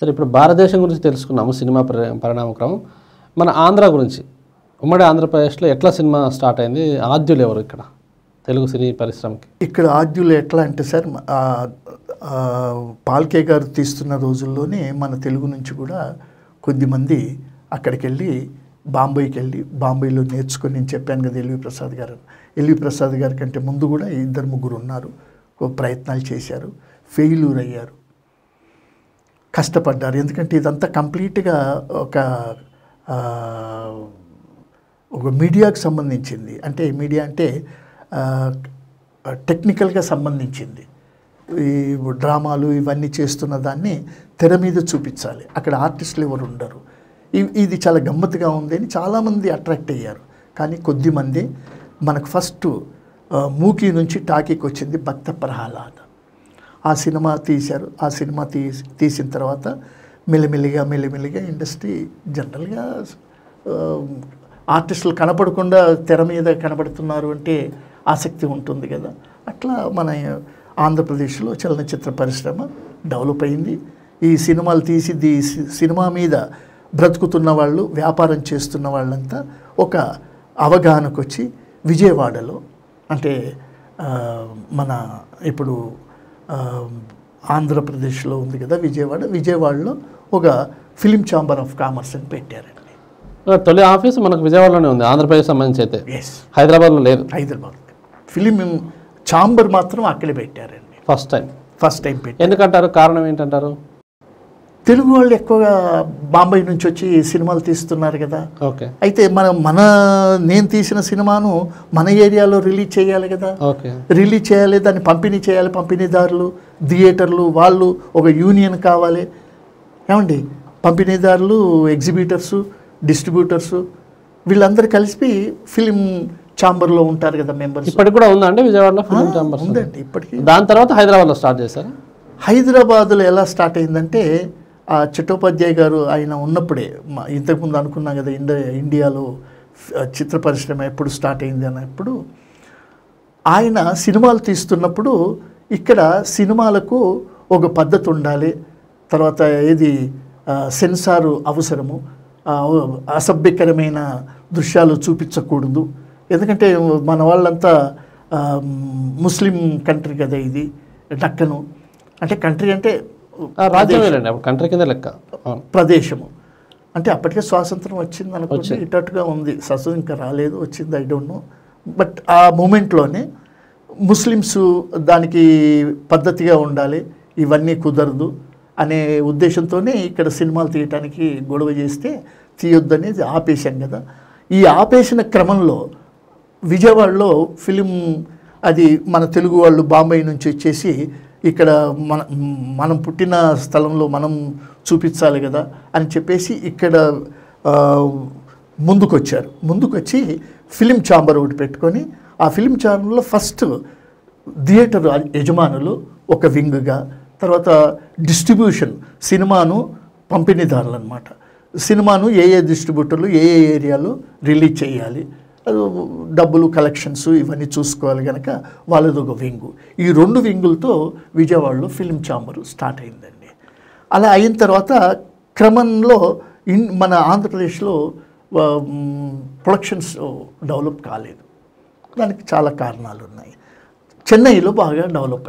సరే ఇప్పుడు భారతదేశం గురించి తెలుసుకున్నాము సినిమా పరి- పరిణామక్రమం మన ఆంధ్ర గురించి. ఉమ్మడి ఆంధ్రప్రదేశ్లో ఎట్లా సినిమా స్టార్ట్ అయింది? ఆద్యులు ఎవరు ఇక్కడ? తెలుగు సినీ పరిశ్రమకి. ఇక్కడ ఆద్యులు ఎట్లా అంటే సార్ పాల్కే గారు తీస్తున్న రోజుల్లోనే మన తెలుగు నుంచి కూడా కొద్దిమంది అక్కడికి వెళ్ళి బాంబేకి వెళ్ళి బాంబేలో నేర్చుకొని నేను చెప్పాను కదా ఎల్వి ప్రసాద్ గారు. ఎల్వి ప్రసాద్ గారి కంటే ముందు కూడా ఇద్దరు ముగ్గురు ఉన్నారు. ప్రయత్నాలు చేశారు. ఫెయిల్యూర్ అయ్యారు. కష్టపడ్డారు. ఎందుకంటే ఇదంతా కంప్లీట్గా ఒక ఒక మీడియాకు సంబంధించింది. అంటే మీడియా అంటే టెక్నికల్గా సంబంధించింది. ఈ డ్రామాలు ఇవన్నీ చేస్తున్న దాన్ని తెర మీద చూపించాలి. అక్కడ ఆర్టిస్టులు ఎవరు ఉండరు. ఇది చాలా గమ్మత్తుగా ఉంది అని చాలామంది అట్రాక్ట్ అయ్యారు. కానీ కొద్దిమంది మనకు ఫస్ట్ మూకీ నుంచి టాకీకి వచ్చింది భక్త ప్రహ్లాద. ఆ సినిమా తీశారు. ఆ సినిమా తీ తీసిన తర్వాత మెల్లిమెల్లిగా మెల్లిమెల్లిగా ఇండస్ట్రీ జనరల్గా ఆర్టిస్టులు కనపడకుండా తెర మీద కనబడుతున్నారు అంటే ఆసక్తి ఉంటుంది కదా. అట్లా మన ఆంధ్రప్రదేశ్లో చలనచిత్ర పరిశ్రమ డెవలప్ అయింది. ఈ సినిమాలు తీసి దీ సినిమా మీద బ్రతుకుతున్న వాళ్ళు వ్యాపారం చేస్తున్న వాళ్ళంతా ఒక అవగాహనకు వచ్చి విజయవాడలో అంటే మన ఇప్పుడు ఆంధ్రప్రదేశ్లో ఉంది కదా విజయవాడ. విజయవాడలో ఒక ఫిలిం ఛాంబర్ ఆఫ్ కామర్స్ అని పెట్టారండి. తొలి ఆఫీస్ మనకు విజయవాడలోనే ఉంది ఆంధ్రప్రదేశ్ సంబంధించి అయితే. ఎస్ హైదరాబాద్లో లేదు. హైదరాబాద్. ఫిలిం ఛాంబర్ మాత్రం అక్కడే పెట్టారండి. ఫస్ట్ టైం ఫస్ట్ టైం పెట్టి ఎందుకంటారు? కారణం ఏంటంటారు? తెలుగు వాళ్ళు ఎక్కువగా బాంబే నుంచి వచ్చి సినిమాలు తీస్తున్నారు కదా. ఓకే. అయితే మన మన నేను తీసిన సినిమాను మన ఏరియాలో రిలీజ్ చేయాలి కదా. ఓకే. రిలీజ్ చేయాలి దాన్ని పంపిణీ చేయాలి పంపిణీదారులు థియేటర్లు వాళ్ళు ఒక యూనియన్ కావాలి. ఏమండి? పంపిణీదారులు ఎగ్జిబిటర్సు డిస్ట్రిబ్యూటర్సు వీళ్ళందరూ కలిసి ఫిలిం ఛాంబర్లో ఉంటారు కదా మెంబర్స్. ఇప్పటికి కూడా ఉందా అండి విజయవాడలో ఫిలిం ఛాంబర్స్? ఉందండి ఇప్పటికీ. దాని తర్వాత హైదరాబాద్లో స్టార్ట్ చేశారు? హైదరాబాద్లో ఎలా స్టార్ట్ అయిందంటే ఆ చట్టోపాధ్యాయ గారు ఆయన ఉన్నప్పుడే మా ఇంతకుముందు అనుకున్నాం కదా ఇండ ఇండియాలో చిత్ర పరిశ్రమ ఎప్పుడు స్టార్ట్ అయింది అన్నప్పుడు ఆయన సినిమాలు తీస్తున్నప్పుడు ఇక్కడ సినిమాలకు ఒక పద్ధతి ఉండాలి. తర్వాత ఏది? సెన్సారు అవసరము. అసభ్యకరమైన దృశ్యాలు చూపించకూడదు. ఎందుకంటే మన వాళ్ళంతా ముస్లిం కంట్రీ కదా ఇది డక్కను. అంటే కంట్రీ అంటే కంట్రీ కింద లెక్క. ప్రదేశము. అంటే అప్పటికే స్వాతంత్రం వచ్చింది అనుకుంటే ఇటట్టుగా ఉంది. స్వతంత్రం ఇంకా రాలేదు వచ్చింది ఐ డోంట్ నో. బట్ ఆ మూమెంట్లోనే ముస్లిమ్స్ దానికి పద్ధతిగా ఉండాలి ఇవన్నీ కుదరదు అనే ఉద్దేశంతోనే ఇక్కడ సినిమాలు తీయటానికి గొడవ చేస్తే తీయొద్దనేది ఆపేశాం కదా. ఈ ఆపేసిన క్రమంలో విజయవాడలో ఫిలిం అది మన తెలుగు వాళ్ళు బాంబే నుంచి వచ్చేసి ఇక్కడ మన మనం పుట్టిన స్థలంలో మనం చూపించాలి కదా అని చెప్పేసి ఇక్కడ ముందుకొచ్చారు. ముందుకొచ్చి ఫిలిం ఛాంబర్ ఒకటి పెట్టుకొని ఆ ఫిలిం ఛాంబర్లో ఫస్ట్ థియేటర్ యజమానులు ఒక వింగ్గా తర్వాత డిస్ట్రిబ్యూషన్ సినిమాను పంపిణీదారులు అనమాట సినిమాను ఏ ఏ డిస్ట్రిబ్యూటర్లు ఏ ఏ ఏరియాలో రిలీజ్ చేయాలి డబ్బులు కలెక్షన్స్ ఇవన్నీ చూసుకోవాలి కనుక వాళ్ళది ఒక వింగు. ఈ రెండు వింగులతో విజయవాడలో ఫిలిం ఛాంబర్ స్టార్ట్ అయిందండి. అలా అయిన తర్వాత క్రమంలో ఇన్ మన ఆంధ్రప్రదేశ్లో ప్రొడక్షన్స్ డెవలప్ కాలేదు. దానికి చాలా కారణాలు ఉన్నాయి చెన్నైలో బాగా డెవలప్ అయ్యింది.